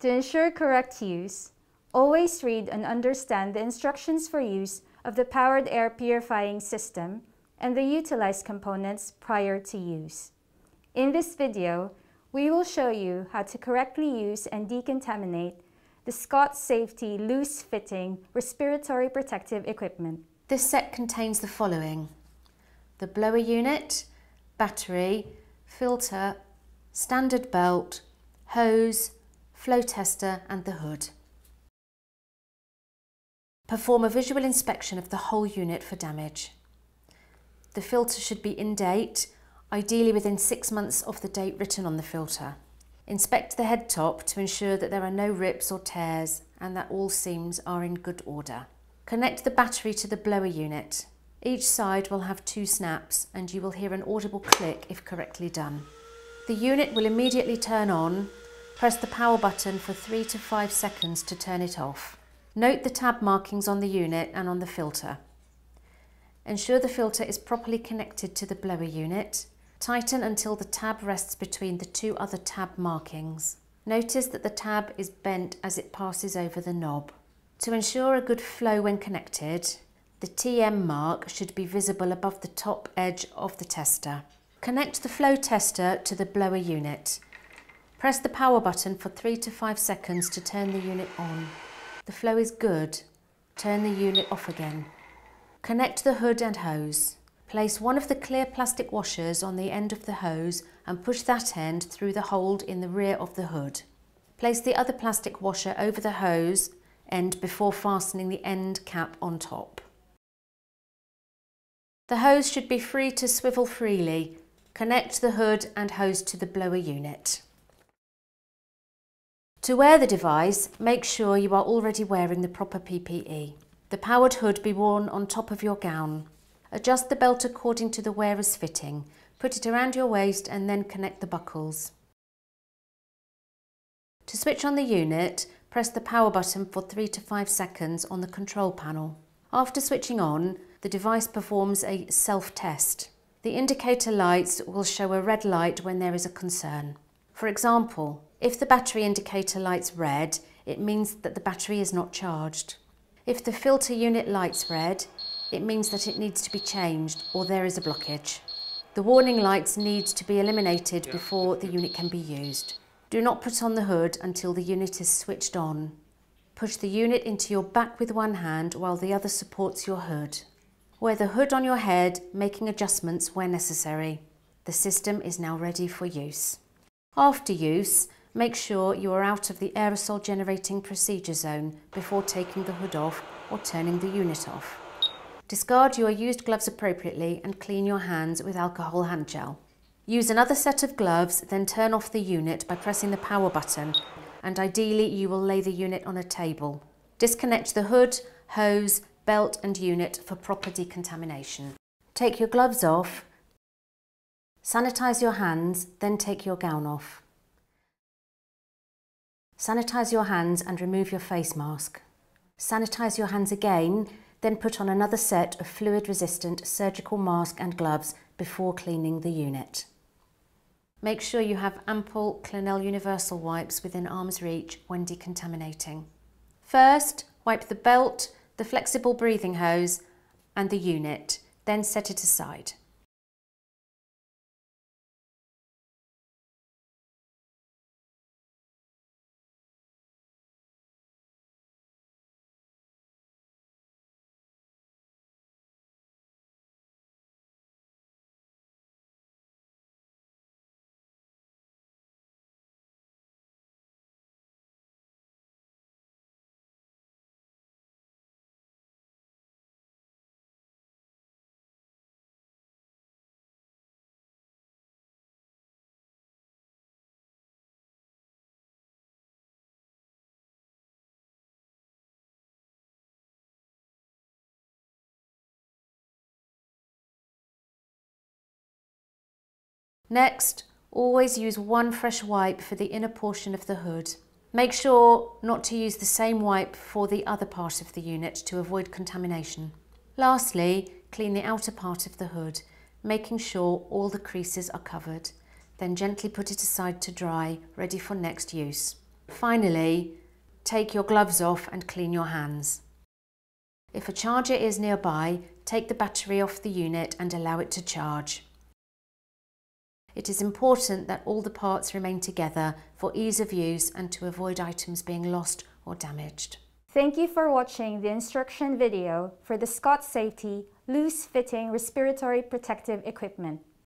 To ensure correct use, always read and understand the instructions for use of the powered air purifying system and the utilized components prior to use. In this video, we will show you how to correctly use and decontaminate the Scott Safety Loose Fitting Respiratory Protective Equipment. This set contains the following. The blower unit, battery, filter, standard belt, hose, flow tester and the hood. Perform a visual inspection of the whole unit for damage. The filter should be in date, ideally within six months of the date written on the filter. Inspect the head top to ensure that there are no rips or tears and that all seams are in good order. Connect the battery to the blower unit. Each side will have two snaps and you will hear an audible click if correctly done. The unit will immediately turn on. Press the power button for three to five seconds to turn it off. Note the tab markings on the unit and on the filter. Ensure the filter is properly connected to the blower unit. Tighten until the tab rests between the two other tab markings. Notice that the tab is bent as it passes over the knob. To ensure a good flow when connected, the TM mark should be visible above the top edge of the tester. Connect the flow tester to the blower unit. Press the power button for 3 to 5 seconds to turn the unit on. The flow is good. Turn the unit off again. Connect the hood and hose. Place one of the clear plastic washers on the end of the hose and push that end through the hold in the rear of the hood. Place the other plastic washer over the hose end before fastening the end cap on top. The hose should be free to swivel freely. Connect the hood and hose to the blower unit. To wear the device, make sure you are already wearing the proper PPE. The powered hood be worn on top of your gown. Adjust the belt according to the wearer's fitting. Put it around your waist and then connect the buckles. To switch on the unit, press the power button for 3 to 5 seconds on the control panel. After switching on, the device performs a self-test. The indicator lights will show a red light when there is a concern. For example, if the battery indicator lights red, it means that the battery is not charged. If the filter unit lights red, it means that it needs to be changed or there is a blockage. The warning lights need to be eliminated before the unit can be used. Do not put on the hood until the unit is switched on. Push the unit into your back with one hand while the other supports your hood. Wear the hood on your head, making adjustments where necessary. The system is now ready for use. After use, Make sure you are out of the aerosol generating procedure zone before taking the hood off or turning the unit off. Discard your used gloves appropriately and clean your hands with alcohol hand gel. Use another set of gloves, then turn off the unit by pressing the power button and ideally you will lay the unit on a table. Disconnect the hood, hose, belt and unit for proper decontamination. Take your gloves off, sanitize your hands, then take your gown off. Sanitize your hands and remove your face mask. Sanitize your hands again, then put on another set of fluid-resistant surgical mask and gloves before cleaning the unit. Make sure you have ample Clinell Universal wipes within arm's reach when decontaminating. First, wipe the belt, the flexible breathing hose and the unit, then set it aside. Next, always use one fresh wipe for the inner portion of the hood. Make sure not to use the same wipe for the other part of the unit to avoid contamination. Lastly, clean the outer part of the hood, making sure all the creases are covered. Then gently put it aside to dry, ready for next use. Finally, take your gloves off and clean your hands. If a charger is nearby, take the battery off the unit and allow it to charge. It is important that all the parts remain together for ease of use and to avoid items being lost or damaged. Thank you for watching the instruction video for the Scott Safety Loose Fitting Respiratory Protective Equipment.